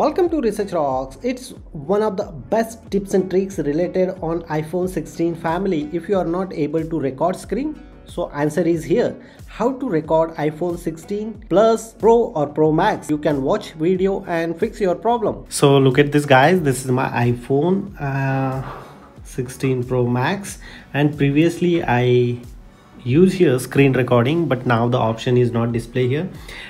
Welcome to Research Rocks. It's one of the best tips and tricks related on iPhone 16 family if you are not able to record screen. So answer is here. How to record iPhone 16 Plus Pro or Pro Max. You can watch video and fix your problem. So look at this guys. This is my iPhone uh, 16 Pro Max and previously I use here screen recording but now the option is not display here.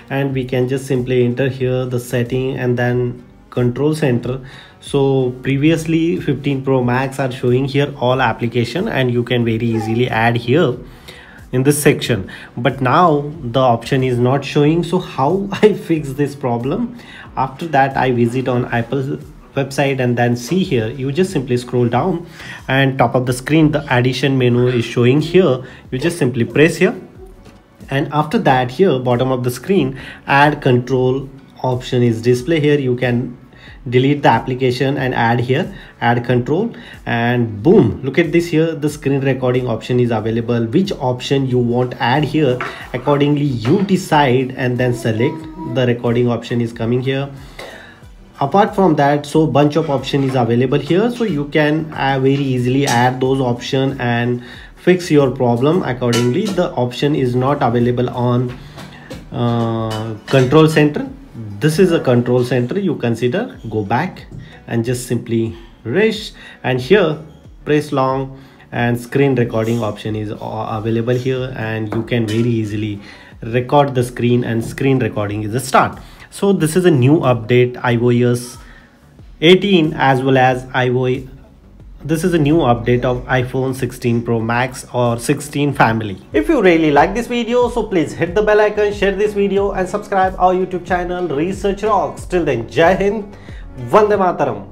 And we can just simply enter here the setting and then control center. So previously 15 pro max are showing here all application and you can very easily add here in this section. But now the option is not showing. So how i fix this problem? After that i visit on apple website and then see here you just simply scroll down and top of the screen the addition menu is showing here. You just simply press here and after that here bottom of the screen add control option is display here. You can delete the application and add here add control and boom look at this here. The screen recording option is available. Which option you want add here? Accordingly you decide and then select. The recording option is coming here apart from that so bunch of option is available here. So you can uh, very easily add those option and fix your problem accordingly. The option is not available on uh, control center. This is a control center. You consider go back and just simply resh and here press long and screen recording option is available here. And you can very easily record the screen and screen recording is a start so this is a new update iOS 18 as well as iOS this is a new update of iPhone 16 Pro Max or 16 family. If you really like this video, so please hit the bell icon, share this video and subscribe our YouTube channel Research Rocks. Till then, Jai Hind, Vande Mataram.